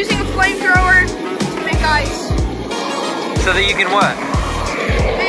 using a flamethrower to make ice. So that you can what?